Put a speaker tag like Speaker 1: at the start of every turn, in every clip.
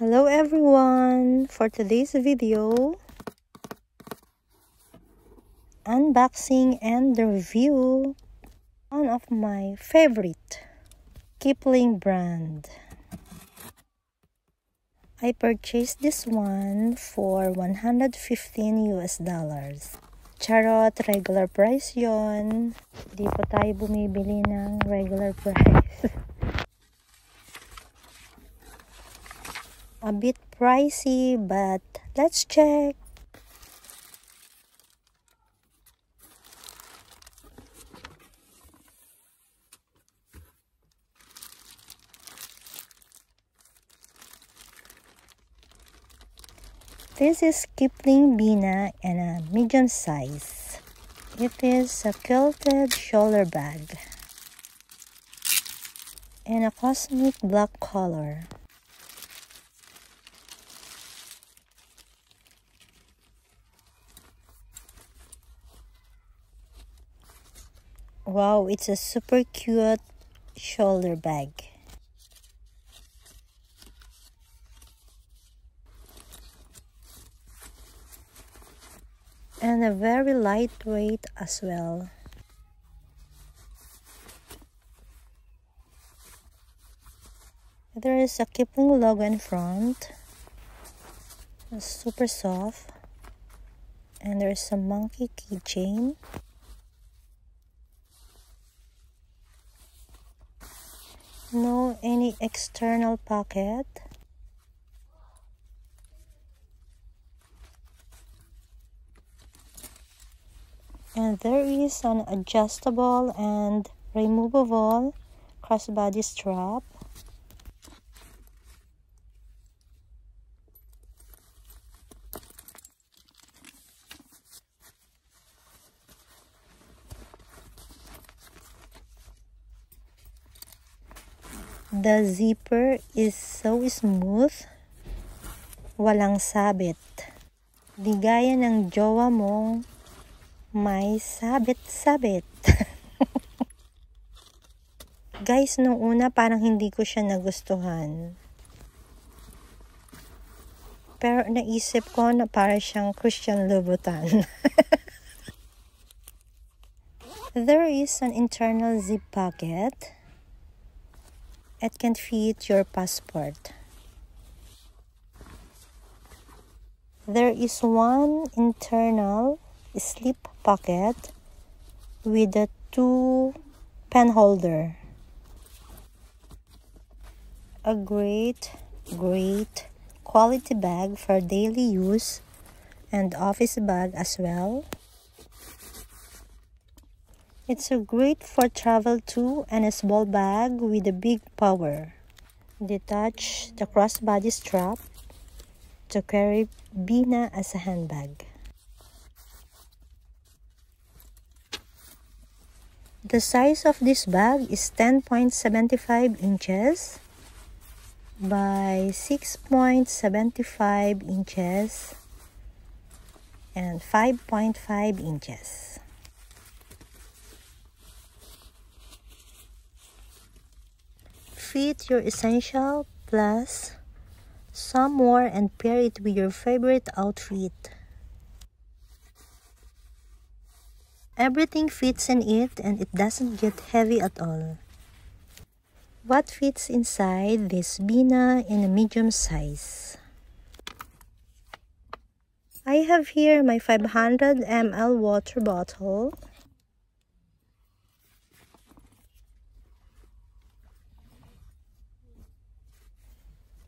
Speaker 1: Hello everyone! For today's video, unboxing and review one of my favorite Kipling brand. I purchased this one for 115 US dollars. Charot, regular price yon. Di po tayo bumibili ng regular price. A bit pricey, but let's check. This is Kipling Bina in a medium size. It is a quilted shoulder bag in a cosmic black color. Wow, it's a super cute shoulder bag. and a very lightweight as well. There is a Kipling logo in front. It's super soft. And there's a monkey keychain. No any external pocket. and there is an adjustable and removable crossbody strap The zipper is so smooth, walang sabit. Di gaya ng jowa mong may sabit-sabit. Guys, nung una parang hindi ko siya nagustuhan. Pero naisip ko na para siyang Christian Louboutin. there is an internal zip pocket. It can fit your passport. There is one internal slip pocket with a two pen holder. A great, great quality bag for daily use and office bag as well. It's a great for travel too and a small bag with a big power. Detach the crossbody strap to carry Bina as a handbag. The size of this bag is 10.75 inches by 6.75 inches and 5.5 inches. Fit your essential plus some more and pair it with your favorite outfit. Everything fits in it and it doesn't get heavy at all. What fits inside this Bina in a medium size? I have here my 500 ml water bottle.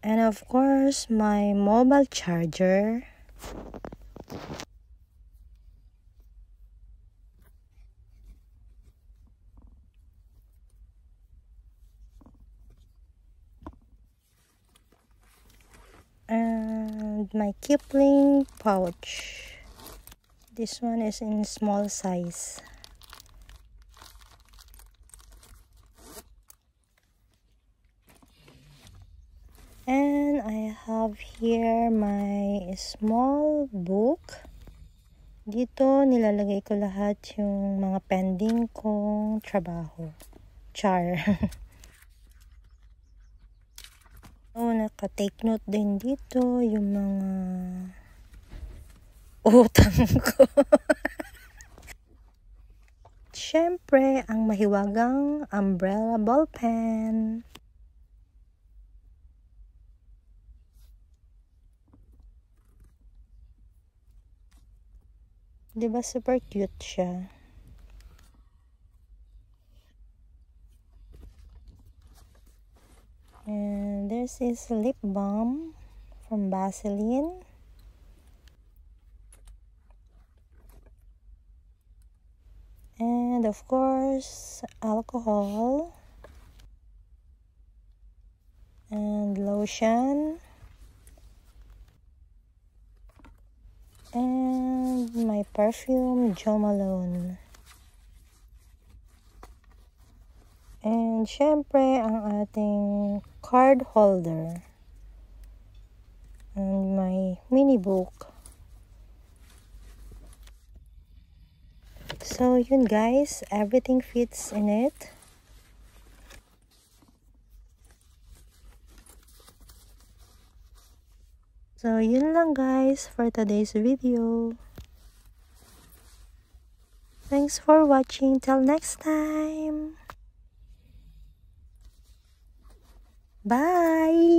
Speaker 1: And of course, my mobile charger. and my Kipling pouch this one is in small size here my small book. Dito nilalagay ko lahat yung mga pending kong trabaho. Char. Oh, naka-take note din dito yung mga utang ko. Siyempre, ang mahiwagang umbrella ball Diba super cute siya? And this is lip balm from Vaseline. And of course, alcohol. And lotion. And my perfume, Jo Malone. And syempre, ang ating card holder. And my mini book. So, yun guys, everything fits in it. So, yun lang guys for today's video. Thanks for watching. Till next time. Bye!